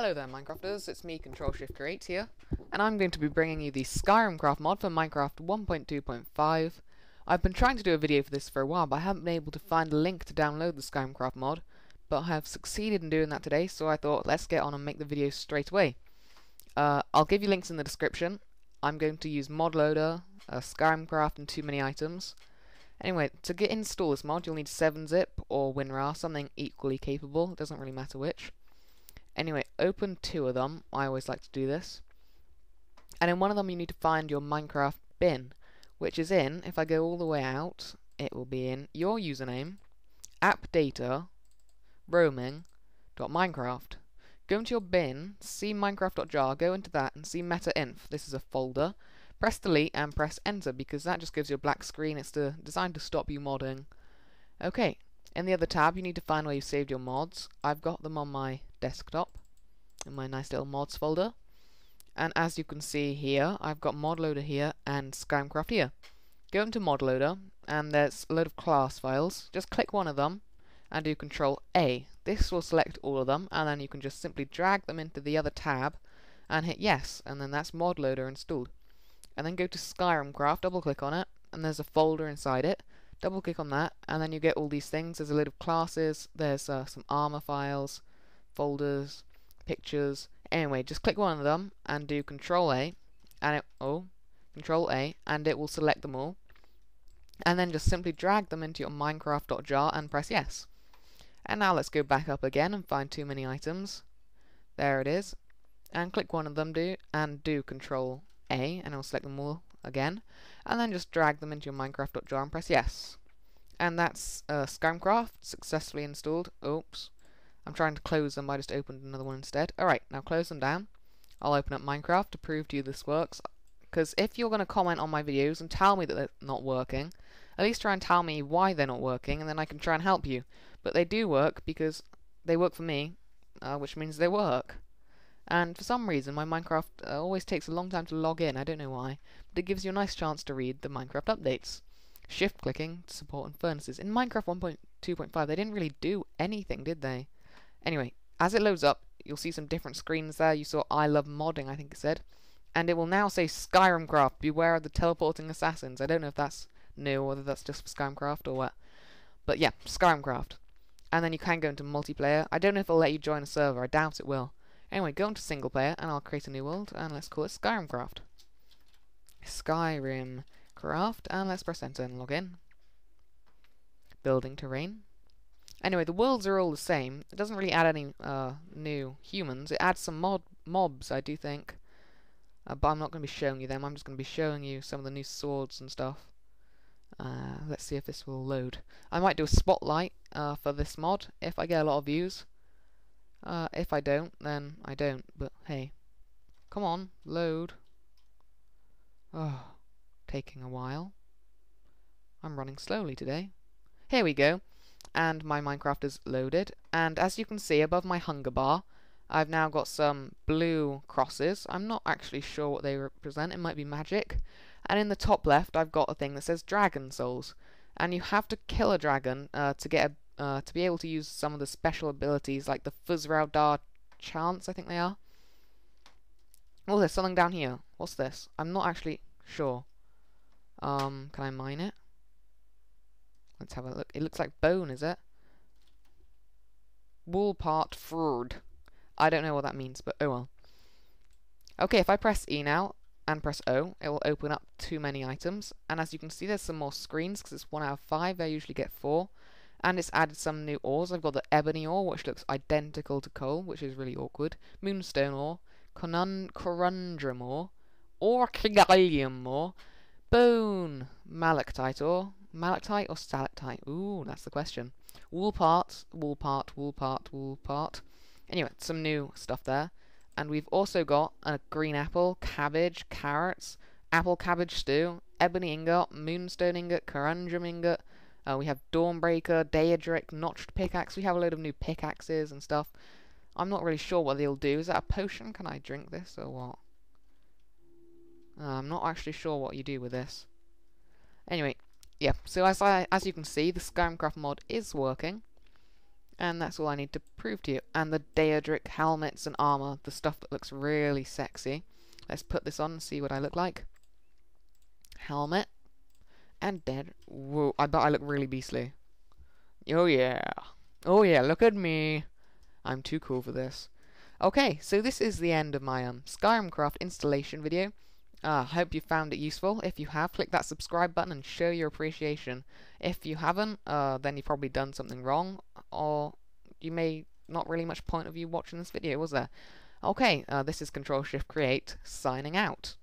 Hello there Minecrafters, it's me Control Shift Create here, and I'm going to be bringing you the Skyrimcraft mod for Minecraft 1.2.5. I've been trying to do a video for this for a while, but I haven't been able to find a link to download the Skyrimcraft mod, but I have succeeded in doing that today, so I thought let's get on and make the video straight away. Uh, I'll give you links in the description. I'm going to use ModLoader, uh, Skyrimcraft, and too many items. Anyway, to get install this mod, you'll need 7-zip or WinRAR, something equally capable, it doesn't really matter which. Anyway, open two of them. I always like to do this. And in one of them you need to find your Minecraft bin, which is in, if I go all the way out, it will be in your username, app data, roaming.minecraft. Go into your bin, see minecraft.jar, go into that and see meta-inf. This is a folder. Press delete and press enter because that just gives you a black screen. It's designed to stop you modding. Okay, in the other tab you need to find where you've saved your mods. I've got them on my desktop in my nice little mods folder. And as you can see here, I've got ModLoader here and Skyrimcraft here. Go into ModLoader, and there's a load of class files. Just click one of them, and do Control A. This will select all of them, and then you can just simply drag them into the other tab, and hit yes, and then that's ModLoader installed. And then go to Skyrimcraft, double click on it, and there's a folder inside it. Double click on that, and then you get all these things. There's a load of classes, there's uh, some armor files, folders, pictures. Anyway, just click one of them and do Control A, and it oh, Control A, and it will select them all. And then just simply drag them into your Minecraft.jar and press yes. And now let's go back up again and find too many items. There it is. And click one of them do and do Control A, and it will select them all again. And then just drag them into your Minecraft.jar and press yes. And that's uh, Skyrimcraft successfully installed. Oops. I'm trying to close them, I just opened another one instead. Alright, now close them down. I'll open up Minecraft to prove to you this works. Because if you're going to comment on my videos and tell me that they're not working, at least try and tell me why they're not working, and then I can try and help you. But they do work because they work for me, uh, which means they work. And for some reason, my Minecraft uh, always takes a long time to log in, I don't know why, but it gives you a nice chance to read the Minecraft updates. Shift clicking to support and furnaces. In Minecraft 1.2.5, they didn't really do anything, did they? Anyway, as it loads up, you'll see some different screens there. You saw I love modding, I think it said. And it will now say Skyrimcraft, beware of the teleporting assassins. I don't know if that's new or whether that's just for Skyrimcraft or what. But yeah, Skyrimcraft. And then you can go into multiplayer. I don't know if it'll let you join a server. I doubt it will. Anyway, go into single player and I'll create a new world and let's call it Skyrimcraft. Skyrimcraft and let's press enter and log in. Building terrain. Anyway, the worlds are all the same. It doesn't really add any uh, new humans. It adds some mod mobs, I do think. Uh, but I'm not going to be showing you them. I'm just going to be showing you some of the new swords and stuff. Uh, let's see if this will load. I might do a spotlight uh, for this mod if I get a lot of views. Uh, if I don't, then I don't. But hey, come on, load. Oh, taking a while. I'm running slowly today. Here we go and my Minecraft is loaded. And as you can see above my hunger bar, I've now got some blue crosses. I'm not actually sure what they represent. It might be magic. And in the top left, I've got a thing that says Dragon Souls. And you have to kill a dragon uh, to get a, uh, to be able to use some of the special abilities, like the Fus Ro Dah chants, I think they are. Oh, there's something down here. What's this? I'm not actually sure. Um, can I mine it? Let's have a look. It looks like bone, is it? Wool part fraud. I don't know what that means, but oh well. Okay, if I press E now and press O, it will open up too many items. And as you can see, there's some more screens because it's one out of five. I usually get four. And it's added some new ores. I've got the ebony ore, which looks identical to coal, which is really awkward. Moonstone ore, Conun corundrum ore, orchigalium ore, bone malachite ore, Malachite or stalactite? Ooh, that's the question. Wool part, wool part, wool part, wool part. Anyway, some new stuff there. And we've also got a green apple, cabbage, carrots, apple cabbage stew, ebony ingot, moonstone ingot, corundrum ingot. Uh, we have Dawnbreaker, Daedric, notched pickaxe. We have a load of new pickaxes and stuff. I'm not really sure what they'll do. Is that a potion? Can I drink this or what? Uh, I'm not actually sure what you do with this. Anyway, yeah, so as I as you can see, the Skyrimcraft mod is working. And that's all I need to prove to you. And the Daedric helmets and armor, the stuff that looks really sexy. Let's put this on and see what I look like. Helmet. And dead. Whoa, I bet I look really beastly. Oh yeah. Oh yeah, look at me. I'm too cool for this. Okay, so this is the end of my um, Skyrimcraft installation video. I uh, hope you found it useful. If you have, click that subscribe button and show your appreciation. If you haven't, uh, then you've probably done something wrong, or you may not really much point of you watching this video, was there? Okay, uh, this is Control Shift Create, signing out.